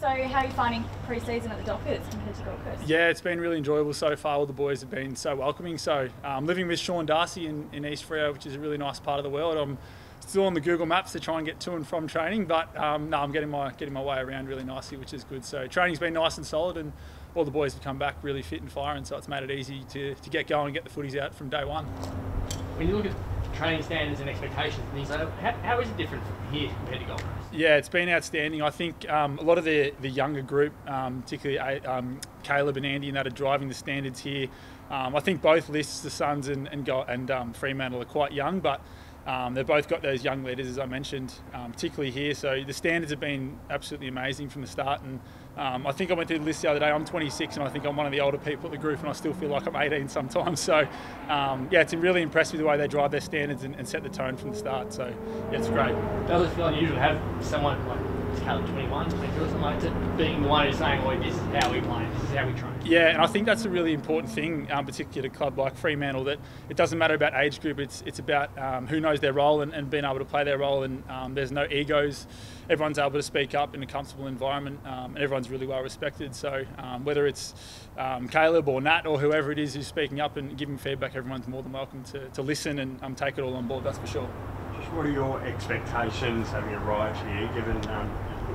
So, how are you finding pre-season at the Dockers compared to Gold Coast? Yeah, it's been really enjoyable so far. All the boys have been so welcoming. So, um, living with Sean Darcy in, in East Freo, which is a really nice part of the world. I'm still on the Google Maps to try and get to and from training, but um, no, I'm getting my getting my way around really nicely, which is good. So, training's been nice and solid, and all the boys have come back really fit and firing. So, it's made it easy to, to get going and get the footies out from day one. When you look at training standards and expectations and things like that, how, how is it different from here compared to Gold Coast? Yeah, it's been outstanding. I think um, a lot of the, the younger group, um, particularly um, Caleb and Andy, and that are driving the standards here. Um, I think both lists, the Suns and and, and um, Fremantle, are quite young, but um, they've both got those young leaders, as I mentioned, um, particularly here. So the standards have been absolutely amazing from the start. And um, I think I went through the list the other day. I'm 26, and I think I'm one of the older people at the group, and I still feel like I'm 18 sometimes. So um, yeah, it's really impressed with the way they drive their standards and, and, set the tone from the start. So yeah, it's great. Does it feel unusual to have someone like Caleb 21, 22 or something like that, being the one who's saying, well, this is how we play, this is how we train. Yeah, and I think that's a really important thing, um, particularly at a club like Fremantle, that it doesn't matter about age group, it's, it's about um, who knows their role and, and, being able to play their role, and um, there's no egos. Everyone's able to speak up in a comfortable environment, um, and everyone's really well respected. So um, whether it's um, Caleb or Nat or whoever it is who's speaking up and giving feedback, everyone's more than welcome to, to listen and take it all on board, that's for sure. Just what are your expectations having arrived here, given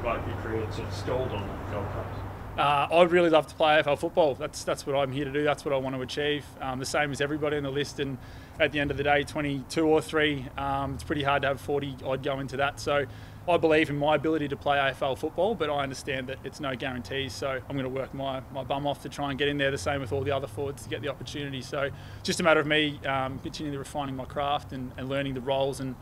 like your career sort of stalled on the Gold Coast? Uh, I'd really love to play AFL football. That's that's what I'm here to do. That's what I want to achieve. Um, the same as everybody on the list. And at the end of the day, 22 or three, um, it's pretty hard to have 40 odd go into that. So I believe in my ability to play AFL football, but I understand that it's no guarantees. So I'm going to work my, my bum off to try and get in there. The same with all the other forwards to get the opportunity. So just a matter of me um, continually refining my craft and, and learning the roles and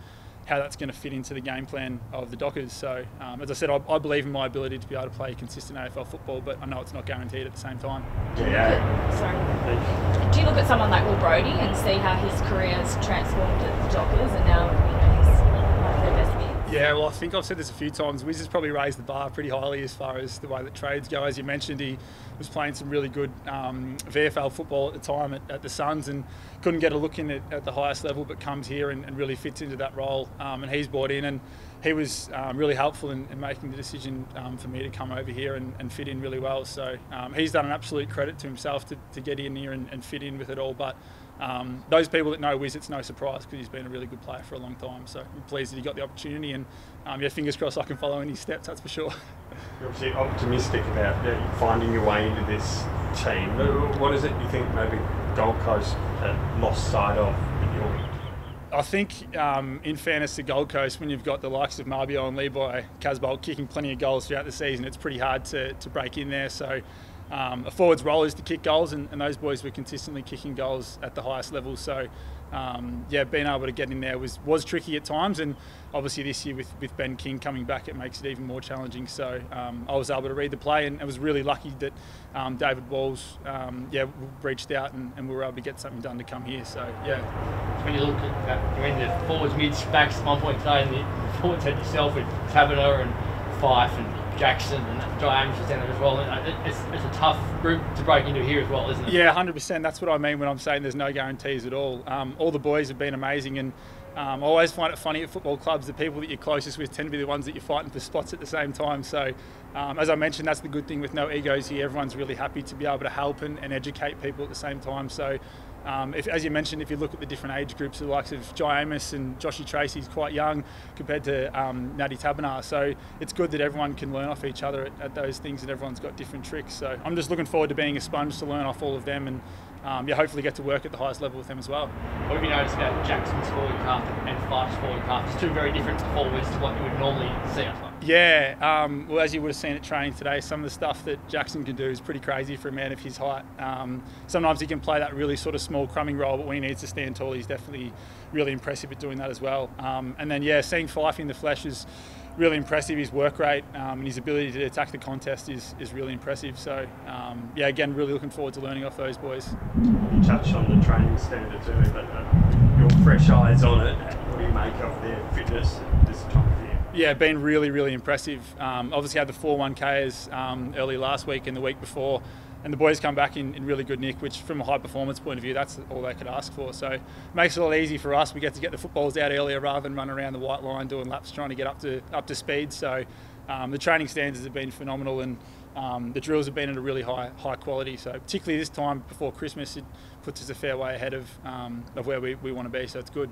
how that's going to fit into the game plan of the Dockers. So, um, as I said, I, I, believe in my ability to be able to play consistent AFL football, but I know it's not guaranteed at the same time. Yeah. Sorry. Do you look at someone like Will Brodie and see how his career has transformed at the Dockers and now you know, he's one of their best years? Yeah, well, I think I've said this a few times. Wiz has probably raised the bar pretty highly as far as the way that trades go. As you mentioned, he was playing some really good um, VFL football at the time at, at, the Suns and couldn't get a look in at, at the highest level, but comes here and, and really fits into that role. Um, and he's bought in, and he was um, really helpful in, in, making the decision um, for me to come over here and, and fit in really well. So um, he's done an absolute credit to himself to, to get in here and, and fit in with it all. But um, those people that know Wiz, it's no surprise because he's been a really good player for a long time. So I'm pleased that he got the opportunity, and um, yeah, fingers crossed I can follow in his steps. That's for sure. You're obviously optimistic about uh, finding your way into this team. What is it you think maybe Gold Coast had lost sight of? I think, um, in fairness to Gold Coast, when you've got the likes of Mabior and Levi Casboult kicking plenty of goals throughout the season, it's pretty hard to, to break in there. So um, a forward's role is to kick goals, and, and, those boys were consistently kicking goals at the highest level. So, um, yeah, being able to get in there was, was tricky at times, and obviously this year with, with Ben King coming back, it makes it even more challenging. So, um, I was able to read the play, and I was really lucky that um, David Walls, um, yeah, reached out and, and, we were able to get something done to come here. So, yeah. When you look at, I mean, the forwards, mids, backs, one and the forwards had yourself with Taberner and Fyfe and Jackson and Jye Amiss was down there as well. It's, it's, a tough group to break into here as well, isn't it? Yeah, 100%. That's what I mean when I'm saying there's no guarantees at all. Um, all the boys have been amazing, and um, I always find it funny at football clubs. The people that you're closest with tend to be the ones that you're fighting for spots at the same time. So, um, as I mentioned, that's the good thing with no egos here. Everyone's really happy to be able to help and, and educate people at the same time. So, um, if, as you mentioned, if you look at the different age groups, the likes of Jye Amiss and Joshy is quite young compared to um, Natty Taberner. So it's good that everyone can learn off each other at, at, those things and everyone's got different tricks. So I'm just looking forward to being a sponge to learn off all of them and um, yeah, hopefully get to work at the highest level with them as well. What have you noticed about Jackson's forward craft and Fyfe's forward craft? It's two very different forwards to what you would normally see, I. Yeah, um, well, as you would have seen at training today, some of the stuff that Jackson can do is pretty crazy for a man of his height. Um, sometimes he can play that really sort of small crumbing role, but when he needs to stand tall, he's definitely really impressive at doing that as well. Um, and then, yeah, seeing Fyfe in the flesh is really impressive. His work rate um, and his ability to attack the contest is, is really impressive. So, um, yeah, again, really looking forward to learning off those boys. You touched on the training standards earlier, but uh, your fresh eyes on it, what do you make of their fitness at this time of year? Yeah, been really, really impressive. Um, obviously, had the 4 1Ks um, early last week and the week before and the boys come back in, in really good nick, which from a high performance point of view, that's all they could ask for. So it makes it a lot easy for us. We get to get the footballs out earlier rather than run around the white line doing laps trying to get up to up to speed. So um, the training standards have been phenomenal and um, the drills have been at a really high high quality. So particularly this time before Christmas, it puts us a fair way ahead of um, of where we, we want to be. So it's good.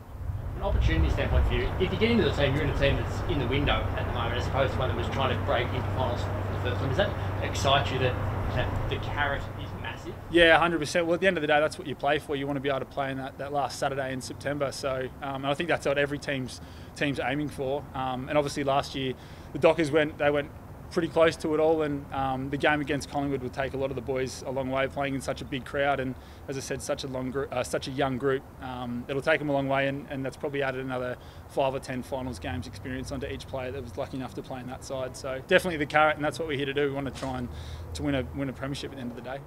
An opportunity standpoint for you, if you get into the team, you're in a team that's in the window at the moment, as opposed to one that was trying to break into finals for the first time. Does that excite you that, that the carrot is massive? Yeah, 100%. Well, at the end of the day, that's what you play for. You want to be able to play in that, that last Saturday in September. So um, I think that's what every team's team's aiming for. Um, and obviously last year, the Dockers went they went pretty close to it all. And um, the game against Collingwood would take a lot of the boys a long way, playing in such a big crowd and, as I said, such a long group, uh, such a young group. Um, it'll take them a long way, and, and, that's probably added another five or ten finals games experience onto each player that was lucky enough to play in that side. So definitely the carrot, and that's what we're here to do. We want to try and to win a win a premiership at the end of the day.